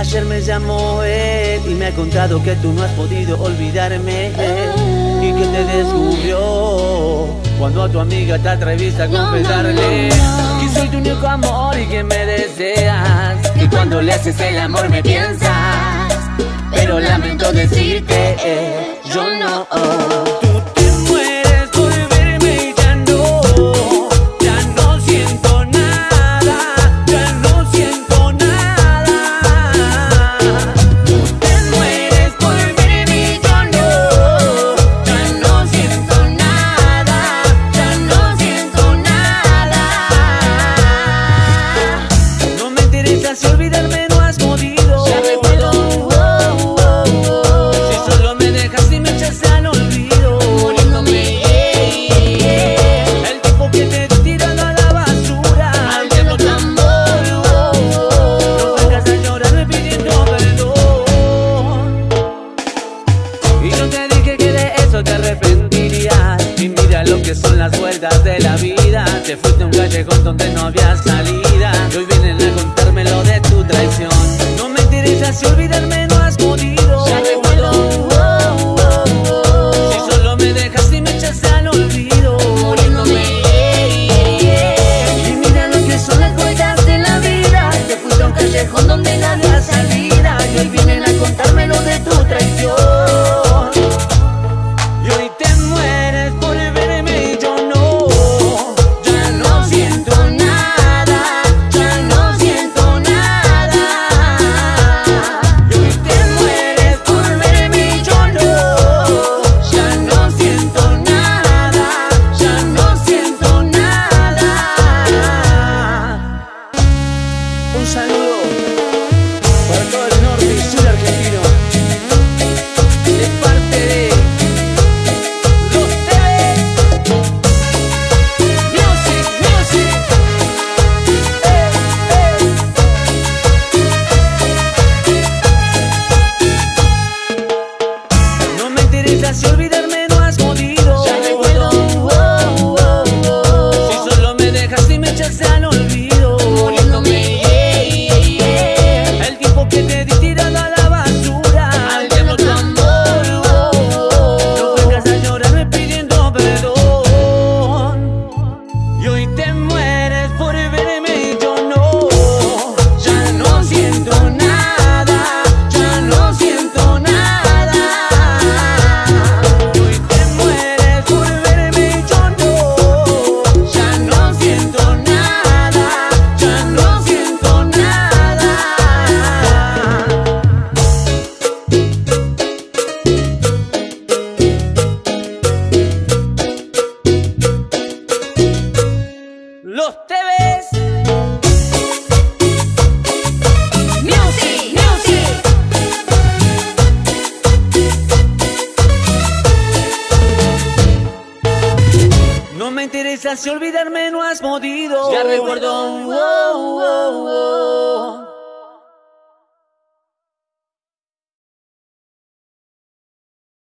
Ayer me llamó él y me ha contado que tú no has podido olvidarme. Y que te descubrió cuando a tu amiga te atreviste a confesarle. que soy tu único amor y que me deseas. Y cuando le haces el amor me piensas. Pero lamento decirte eh, yo no que son las vueltas de la vida. Te fuiste a un callejón donde no había salida. Y hoy vienen a contarme lo de tu traición. No me interesa si olvidarme no has podido. Ya oh, oh, oh, Si solo me dejas y me echas al olvido. Muriéndome. Y mira lo que son las vueltas de la vida. Te fuiste a un callejón donde nadie ha salida Y hoy vienen a contarme lo de tu traición si olvidarme no has podido. Ya oh, oh, oh, Si solo me dejas y me echas al olvido. Muriéndome, yeah, yeah, yeah. El tipo que te di tirado a la basura. Al diablo tu amor, No vengas a llorarme pidiendo perdón. Y hoy te mueres me interesa si olvidarme no has podido Ya recuerdo, oh.